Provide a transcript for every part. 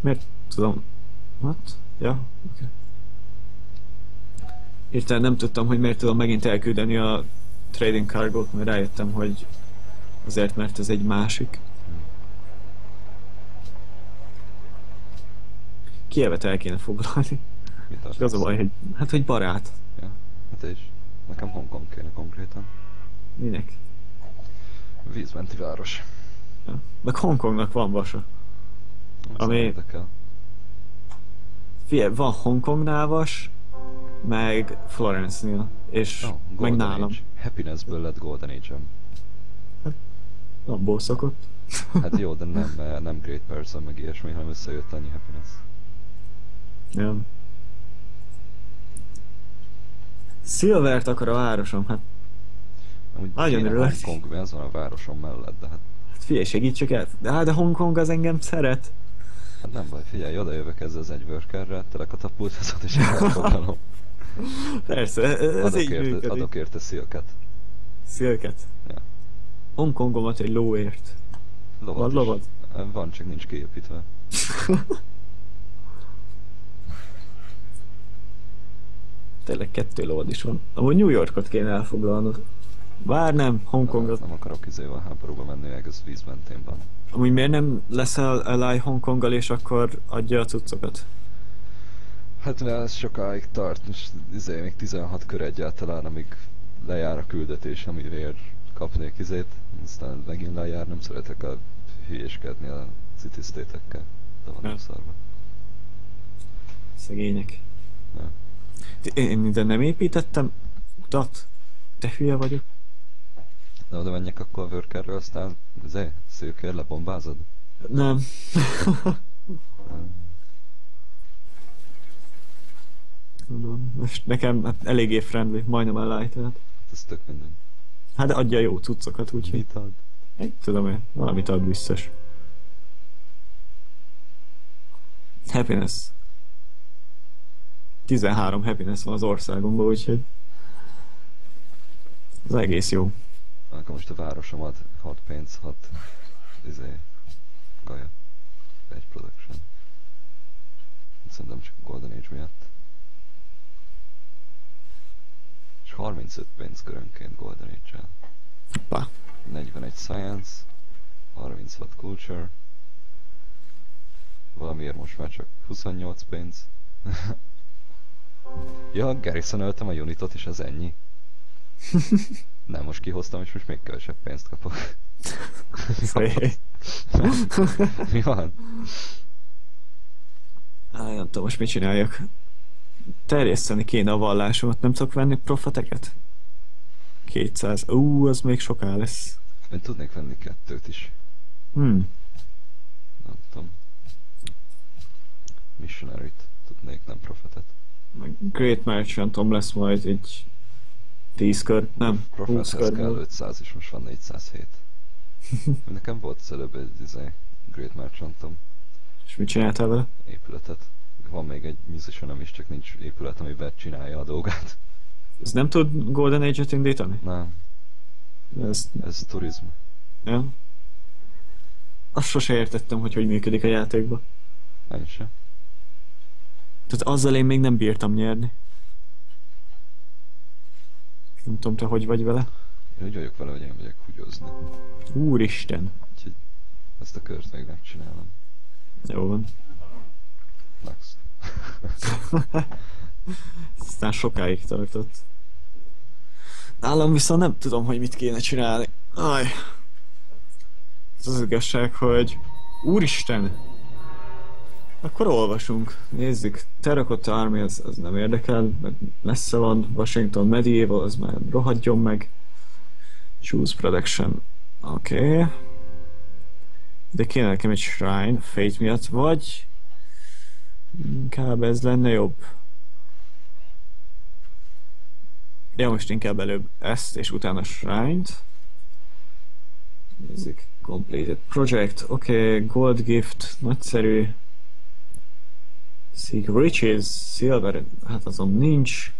Miért tudom? What? Ja, oké. Hirtelen nem tudtam, hogy miért tudom megint elküldeni a trading cargo mert rájöttem, hogy azért, mert ez egy másik. Kievet el kéne foglalni. Mit Csak az a baj, hogy, hát, hogy barát. Ja, hát is. Nekem Hongkong kéne konkrétan. Minek? Vízmenti város. Ja. Meg Hongkongnak van vasa. Ami- érdekel. Figyelj, van Hongkongnál vas, meg Florence-nél, és Oh, meg nálam. Age. Happinessből lett Golden Age-em. Abból szokott. Hát jó, de nem, nem Great Person, meg ilyesmi, hanem összejött annyi happiness. Ja. Silvert akar a városom, hát, Amúgy Nagyon örülök. Hongkong, az van a városom mellett, de hát, hát figyelj, segítsük el. De, hát de Hongkong az engem szeret. Hát nem baj, figyelj, oda jövök ezzel az egy workerrel, telekatapultázat és elfoglalom. Persze, ez Adok így érte, működik. adok érte szilket. Szilket. Ja. Hongkongomat egy lóért. Lovat Van lovad? Van, csak nincs kiépítve. Tényleg kettő lovad is van. Amúgy New Yorkot kéne elfoglalnod. Bár nem, Hongkongot. Nem akarok izével háborúba menni, meg ez vízmentén van. Amúgy miért nem leszel ally Hongkonggal és akkor adja a cuccokat? Hát mert ez sokáig tart, most izé még 16 kör egyáltalán, amíg lejár a küldetés, amiért kapnék izét, aztán megint lejár, nem szeretek a hülyéskedni a city state-ekkel. De van ja. szarva. Szegények. Ja. Én ide nem építettem utat? Te hülye vagyok. De oda menjek akkor a workerről, aztán izé, szőkér lebombázod? Nem. Tudom, most nekem hát eléggé friendly, majdnem ally, tehát. Hát ez tök minden. Hát de adja jó cuccokat, úgyhogy... Mit ad? Egy, tudom én, valamit ad biztos. Happiness. 13 happiness van az országomban, úgyhogy... Ez egész jó. Akkor most a városom ad 6 pénz, 6 izé, gaja. Egy production. Szerintem csak a Golden Age miatt. És 35 pénz körönként Golden Age-el. Hoppá. 41 Science, 36 Culture. Valamiért most már csak 28 pénz. ja, garrison a unitot és az ennyi. Nem, most kihoztam és most még kevesebb pénzt kapok. Mi van? Á, nem tudom, most mit csináljak. Terjeszteni kéne a vallásomat, nem tudok venni profeteket? 200. Ú, az még soká lesz. Én tudnék venni kettőt is. Hmm. Nem tudom. Missionary-t tudnék, nem profetet. Great Merchantom lesz majd egy 10 kör, nem, 20 Profethez kör. kell múlva. 500 és most van 407. Nekem volt az előbb egy izé, Great Merchantom És mit csináltál vele? épületet. Van még egy musicianem is, csak nincs épület, amiben csinálja a dolgát. Ez nem tud Golden Age-et indítani? Nem, Ez, ez turizm. nem? Azt sose értettem, hogy hogy működik a játékban. Én sem. Tehát azzal én még nem bírtam nyerni. Nem tudom, te hogy vagy vele. Én úgy vagyok vele, hogy én megyek húgyozni. Úristen. Úgyhogy ezt a kört még megcsinálom. Jó van. Next. Aztán sokáig tartott. Nálam viszont nem tudom, hogy mit kéne csinálni. Aj. Ez az igazság, hogy... Úristen! Akkor olvasunk. Nézzük. Terracotta Army az, az nem érdekel, meg messze van. Washington Medieval, az már rohadjon meg. Choose Production. Oké. Okay. De kéne nekem egy shrine, Fate miatt, vagy... Inkább ez lenne jobb. Ja, most inkább előbb ezt, és utána Shrine-t. Nézzük. Completed project. Oké, okay, Gold Gift, nagyszerű. Seek Riches, Silver, hát azon nincs.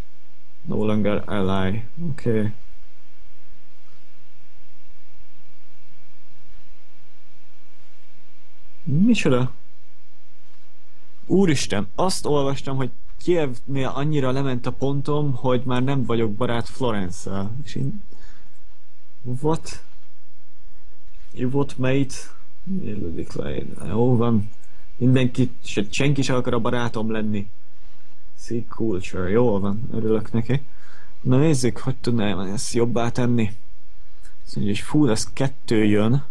No longer ally. Oké. Okay. Micsoda? Úristen, azt olvastam, hogy Kievnél annyira lement a pontom, hogy már nem vagyok barát Florence-szel. És én... What? You what, mate? Le. Jó van. Mindenki, se, senki sem akar a barátom lenni. Sick culture. Jó van, örülök neki. Na nézzük, hogy tudnám ezt jobbá tenni. Azt mondja, hogy fú, ez kettő jön.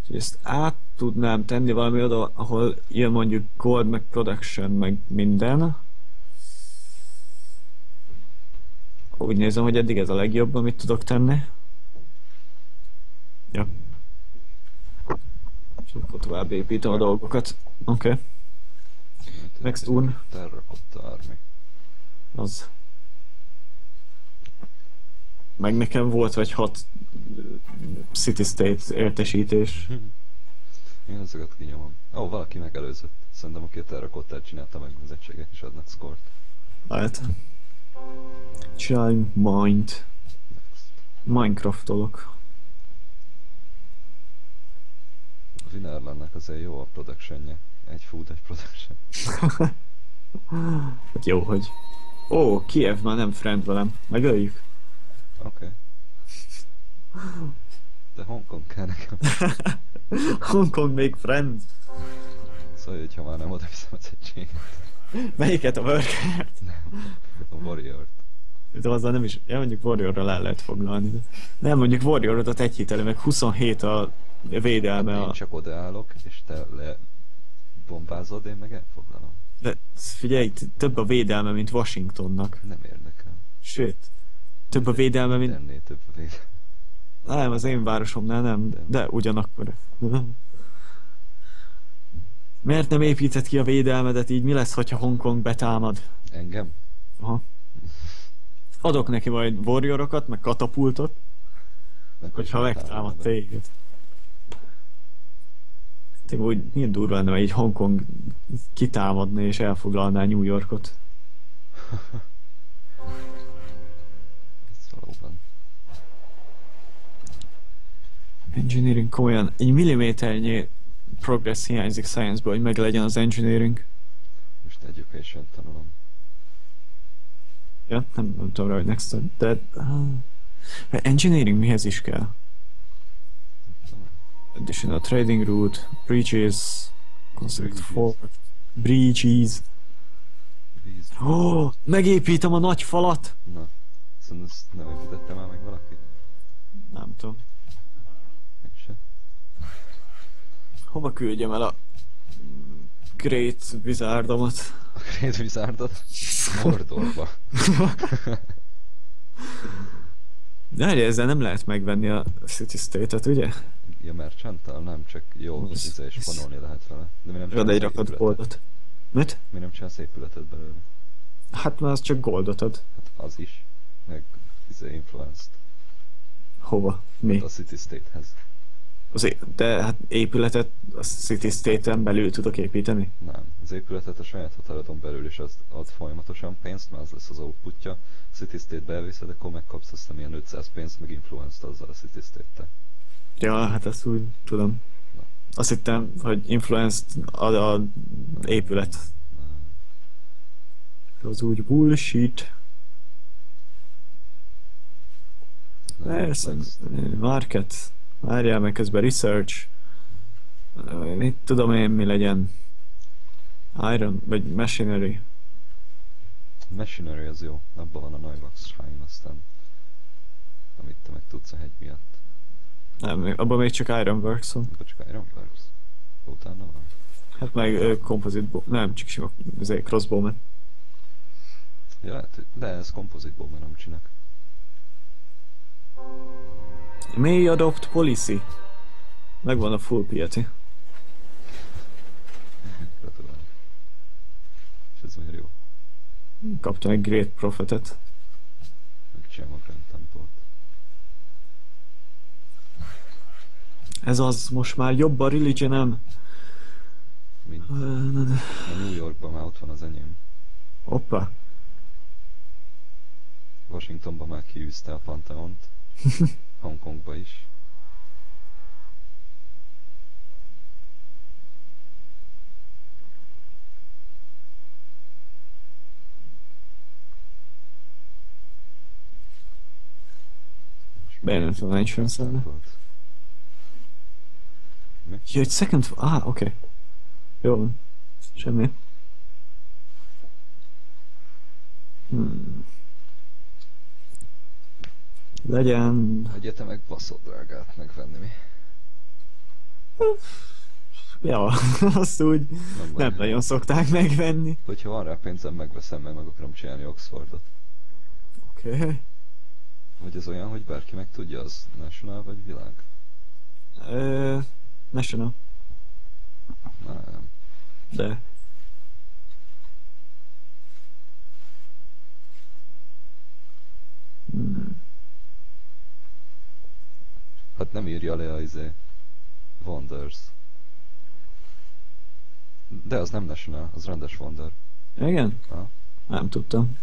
Úgyhogy ezt át tudnám tenni valami oda, ahol jön mondjuk gold, meg production, meg minden. Úgy nézem, hogy eddig ez a legjobb, amit tudok tenni. Ja. És akkor tovább építem a dolgokat. Oké. Okay. Next one. Terracotta army. Az. Meg nekem volt vagy hat City State értesítés. Én azokat kinyomom. Ó, oh, valaki megelőzött. Szerintem aki a terrakottát csinálta meg, az egységek is adnak szkort. Lehet. Csinálj mind. Minecraftolok. A Winnerlandnek azért jó a productionje. Egy food, egy production. Jó, hogy... Ó, Kiev már nem friend velem. Megöljük. Oké. Okay. De Hongkong kell nekem. Hongkong még friend. Szóval, hogyha már nem oda viszem az egységet. Melyiket a workert? Nem. A Warrior-t. De azzal nem is... Ja, mondjuk Warriorra el lehet foglalni. De... Nem, mondjuk Warriorot egy hitelő, meg 27 a védelme Én a... csak odaállok, és te le bombázod, én meg elfoglalom. De figyelj, több a védelme, mint Washingtonnak. Nem érdekel. Sőt, több a védelme, mint... Ennél több a védelme. Nem, az én városomnál nem, de ugyanakkor. Miért nem épített ki a védelmedet így? Mi lesz, hogyha Hongkong betámad? Engem? Aha. Adok neki majd warriorokat, meg katapultot, Meg hogyha hogy megtámad téged. Tényleg úgy milyen durva lenne, egy Hongkong kitámadna és elfoglalná New Yorkot. Valóban. Engineering komolyan egy milliméternyi progress hiányzik science-ból, hogy meg legyen az engineering. Most education tanulom. Ja, nem, nem tudom rá, hogy next. De... Uh, engineering mihez is kell? Additional trading route, bridges, construct fort, bridges. Víz. Oh, megépítem a nagy falat! Na. Szóval ezt nem építette már meg valaki? Nem tudom. Meg se. Hova küldjem el a Great Wizardomat? A Great Wizardot? Mordorba. De ezzel nem lehet megvenni a City State-et, ugye? Ja, merchanttal? Nem, csak jó, Az- izé is vonolni lehet vele. De mi nem csinálsz egy épületet? goldot. Mit? Mi nem csinálsz épületet belőle? Hát már az csak goldot ad. Hát az is. Meg izé influenced. Hova? Mi? A City State-hez. Az de hát épületet a City State-en belül tudok építeni? Nem. Az épületet a saját határodon belül is az ad folyamatosan pénzt, mert az lesz az outputja. City State-be elviszed, akkor megkapsz azt ilyen 500 pénzt, meg influenced azzal a City State-tel. Ja, hát ezt úgy tudom. Azt hittem, hogy influenced ad a épület. Az úgy bullshit. Persze, market. Várjál meg közben research. Mit tudom én mi legyen. Iron, vagy machinery. Machinery az jó, abban van a Noivax Shrine, aztán amit te meg tudsz a hegy miatt. Nem, abban még csak Ironworks van. Akkor csak Ironworks. Utána van. Hát meg uh, composite. Nem, csak sima crossbowman. Ja, lehet, de ez kompozitból már nem csinálok. May adopt policy. Megvan a full pieti. Gratulálok. És ez miért jó? Kaptam egy Great Prophetet. Megcsinálom a Ez az, most már jobb a religion -em. Mint a New Yorkban már ott van az enyém. Hoppa. Washingtonban már kiűzte a Pantheont. Hongkongba is. Bejön az Ancient Szellem. Mi? Ja, egy second... Ah, oké. Okay. Jó van. Semmi. Hmm. Legyen... Egyetemek baszott drágát megvenni mi. Ja, azt úgy Nem, nem nagyon szokták megvenni. Hogyha van rá pénzem, megveszem, mert meg akarom csinálni Oxfordot. Oké. Okay. Vagy ez olyan, hogy bárki meg tudja, az national vagy világ? Uh, national, Nem. de... Hmm. Hát nem írja le a izé. Wonders. De az nem national, az rendes Wonder. Igen? Ha? Nem tudtam.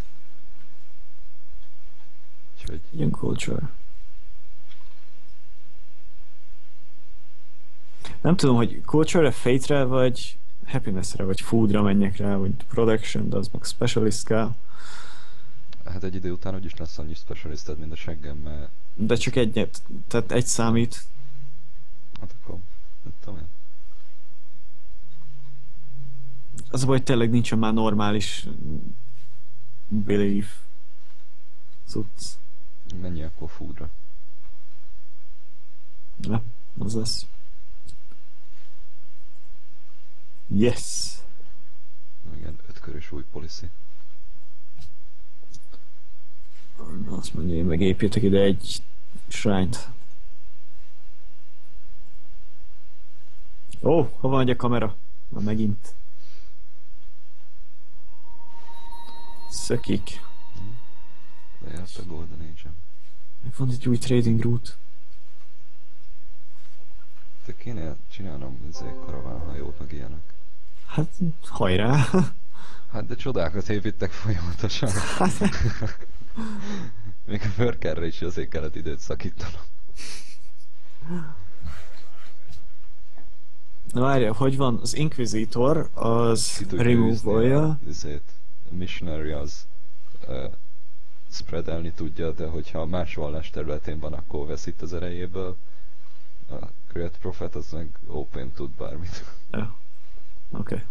Úgyhogy Ilyen culture. Nem tudom, hogy culture-re, fate-re, vagy happiness-re, vagy food-ra menjek rá, vagy production, de az meg specialist kell. hát egy idő után úgyis lesz annyi specialisted, mint a seggem, mert De csak egyet, tehát egy számít. hát akkor nem tudom én. Az a baj, hogy tényleg nincsen már normális belief. Cucc. Mennyi akkor foodra? Ja, az lesz. Yes! Igen, ötkörös új policy. Na, Azt mondja, én meg építek ide egy shrine-t. Ó, hova megy a kamera? Na megint. Szökik. Lejárt a Golden Age-en. Meg van egy új trading route. Te kéne csinálnom izé karavánhajót, meg ilyenek. Hát, hajrá! Hát de csodákat építek folyamatosan. Még a workerre is azért kellett időt szakítanom. Na várja, hogy van? Az Inquisitor, az remove-olja. űzni a missionary az uh, spreadelni tudja, de hogyha más vallás területén van, akkor veszít az erejéből. A Great Prophet az meg open tud bármit. Ja. Oké. Okay.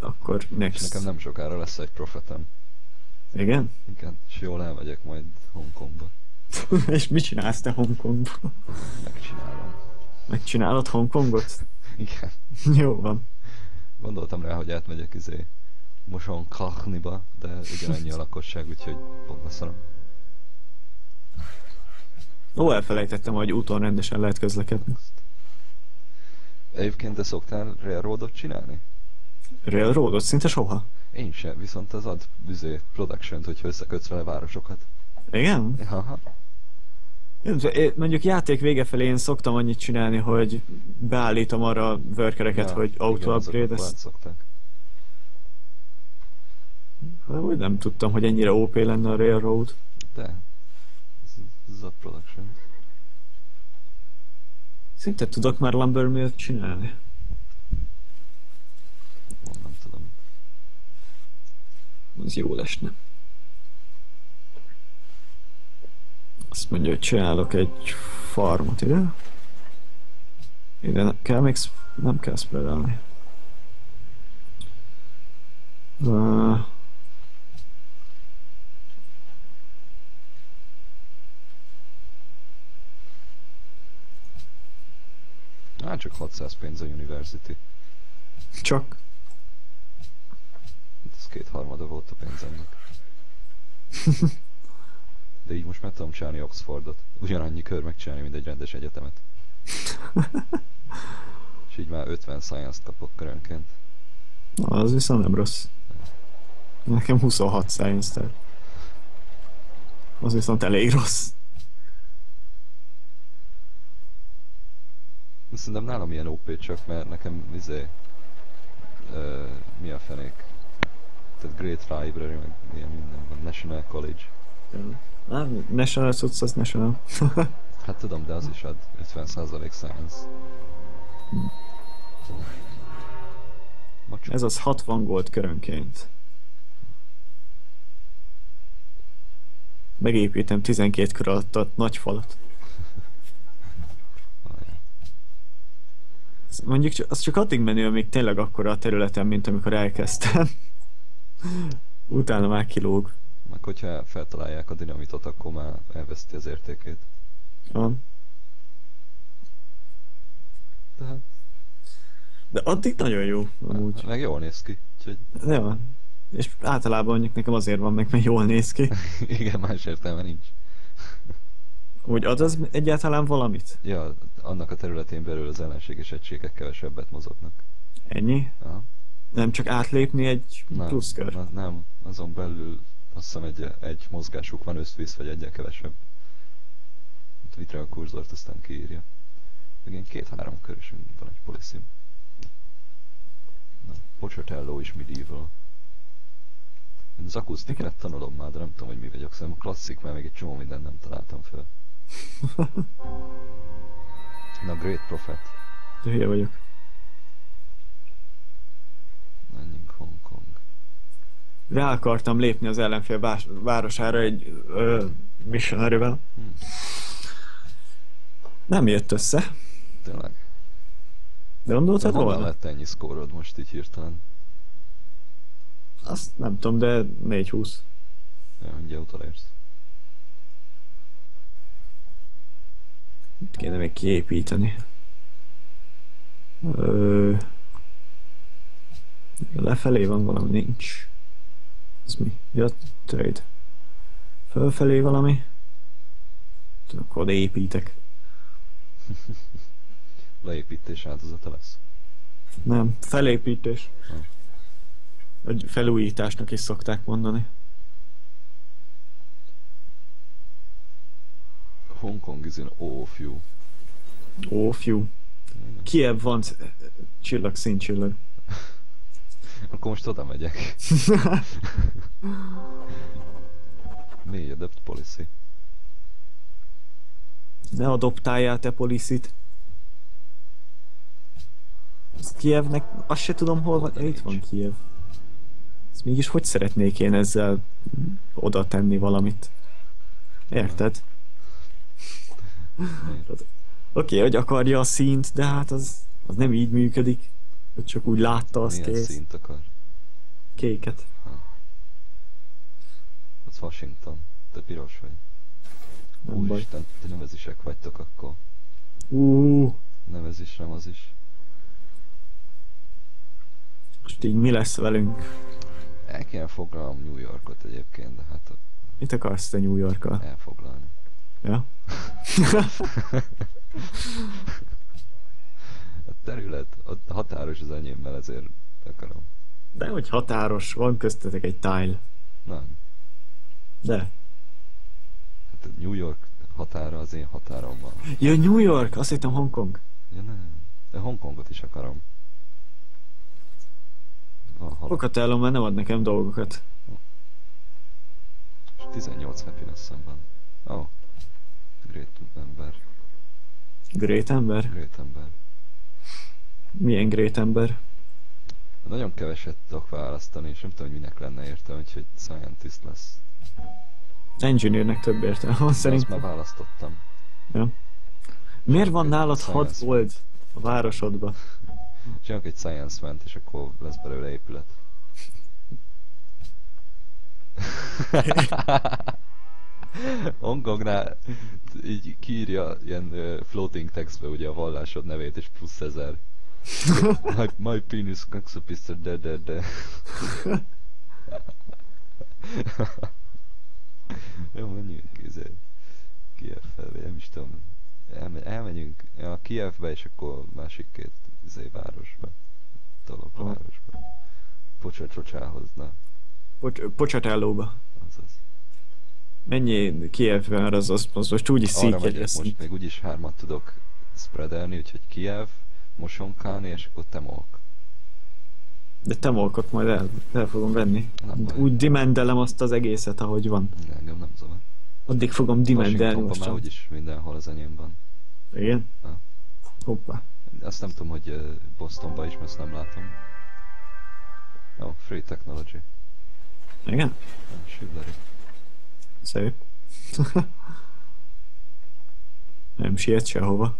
Akkor És next. nekem nem sokára lesz egy profetem. Igen? Igen, és jól elmegyek majd Hongkongba. És mit csinálsz te Hongkongban? Megcsinálom. Megcsinálod Hongkongot? Igen. Jó van. Gondoltam rá, hogy átmegyek izé Moson Kachniba, de ugyanannyi a lakosság, úgyhogy pont leszarom. Ó, elfelejtettem, hogy úton rendesen lehet közlekedni. Egyébként te szoktál railroadot csinálni? Railroadot szinte soha. Én sem, viszont az ad büzé production hogy összekötsz vele városokat. Igen? Aha. Én Mondjuk játék vége felé én szoktam annyit csinálni, hogy beállítom arra a workereket, hogy auto upgrade ezt. átszokták. Úgy nem tudtam, hogy ennyire OP lenne a Railroad. De, ez, ad production. Szinte tudok már Lumbermill csinálni. Nem tudom. Az jó lesne. Azt mondja, hogy csinálok egy farmot ide. Ide ne- kell még nem kell spreadelni. Uh, Hát csak 600 pénz a University. csak. Ez kétharmada volt a pénzemnek. De így most meg tudom csinálni Oxfordot. Ugyanannyi kör megcsinálni, mint egy rendes egyetemet. És így már 50 science-t kapok körönként. Na, az viszont nem rossz. Nekem 26 science tehát. Az viszont elég rossz. Szerintem nálam ilyen OP csak, mert nekem izé... Uh, mi a fenék? Tehát Great Library, meg ilyen minden van. National College. Nem, National cucc az National. Hát tudom, de az is ad 50% science. Macsó. Ez az 60 gold körönként. Megépítem 12 kör alatt a nagy falat. Várjál. Ez Mondjuk az csak addig menő, amíg tényleg akkora a területen, mint amikor elkezdtem. Utána már kilóg. Meg hogyha feltalálják a dinamitot, akkor már elveszti az értékét. Van. Tehát, De addig nagyon jó, amúgy. meg jól néz ki. Úgyhogy Ja. És általában mondjuk nekem azért van meg, mert jól néz ki. igen, más értelme nincs. Hogy ad az egyáltalán valamit? Ja, annak a területén belül az ellenséges egységek kevesebbet mozognak. Ennyi? Aha. Nem csak átlépni egy Nem, pluszkör? az nem, azon belül azt hiszem egy, egy mozgásuk van összvisz, vagy egyel kevesebb. Vitre a kurzort, aztán kiírja. Meg ilyen két-három kör is van egy policy. Na, Pochatello is medieval. Én az akusztikát tanulom már, de nem tudom, hogy mi vagyok. Szerintem a klasszik, mert még egy csomó mindent nem találtam fel. Na, Great Prophet. De hülye vagyok. Menjünk Hong Kong. Rá akartam lépni az ellenfél vás- városára egy ö, missionary-vel. Hm. Nem jött össze. Tényleg. De gondoltad volna? lett ennyi szkórod most így hirtelen? Azt nem tudom, de 4-20. Ja, ugye utolérsz. Itt kéne még kiépíteni. Ö... Lefelé van valami, nincs. Ez mi? Ja, trade. Fölfelé valami? Akkor építek. Leépítés áldozata lesz. Nem, felépítés. Ha. Egy felújításnak is szokták mondani. Hong Kong is in awe of you. Ó, fiú. Kiev van c- csillag, színcsillag. Akkor most oda megyek. Mély adept policy. Ne adoptáljál te policit. Ez Kievnek, azt se tudom hol van. Itt van. Kiev. Ez mégis hogy szeretnék én ezzel oda tenni valamit? Érted? Oké, okay, hogy akarja a színt, de hát az, az nem így működik. Hogy csak úgy látta, az Milyen kész. színt akar? Kéket. Az Washington. Te piros vagy. Nem. Úristen, ti nevezisek vagytok akkor. Ú, Nevezis, nem az is. most így mi lesz velünk? El kéne foglalnom New Yorkot egyébként, de hát Mit akarsz te New Yorkkal? elfoglalni. Ja? A terület a határos az enyémmel, ezért akarom. De hogy határos, van köztetek egy tile. Nem. De. Hát New York határa az én határom van. Ja, New York! Azt hittem Hongkong. Ja nem. De Hongkongot is akarom. Pocatello már nem ad nekem dolgokat. És 18 happiness van. Oh. Great ember. Great ember? Great ember. Milyen great ember? Nagyon keveset tudok választani, és nem tudom, hogy minek lenne értelme, úgyhogy scientist lesz. Engineernek több értelme van De azt szerintem. már választottam. Ja. Miért van nálad 6 science. gold a városodba? Csinálok egy science ment, és akkor lesz belőle épület. Hongkongnál így kiírja ilyen uh, floating textbe ugye a vallásod nevét és plusz ezer. my, my penis coxopister de de de. Jó, menjünk, izé. Felé, nem is tudom. Elme, elmegyünk ja, Kievbe, és akkor másik két izé, városba. Tolok a Aha. városba. Pocsacsocsához, na, Pocs- Pocsatellóba. azaz. Mennyi Kievben, az, az, az most úgyis Arra megyek lesz. most, még úgyis hármat tudok spreadelni, úgyhogy Kiev, Mosonkáni, és akkor Temolk. De te molkot majd el, el fogom venni. Nem. Úgy dimendelem azt az egészet, ahogy van. Engem nem zavar. Addig fogom dimendelni most. már úgyis mindenhol az enyém van. Igen? Ha. Hoppá. Azt nem tudom, hogy ö, Bostonban is, mert ezt nem látom. Jó, Free Technology. Igen? Shibleri. Szép. Nem siet sehova.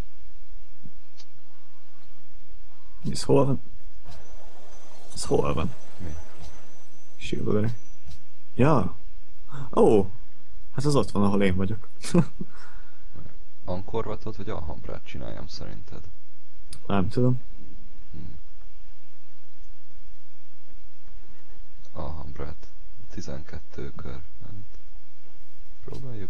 Ez hol van? Ez hol van? Mi? Silver. Ja. Ó. Hát az ott van, ahol én vagyok. Ankorvatot vagy Alhambrát csináljam szerinted? Nem tudom. Alhambrát. 12 kör. Hát, спробую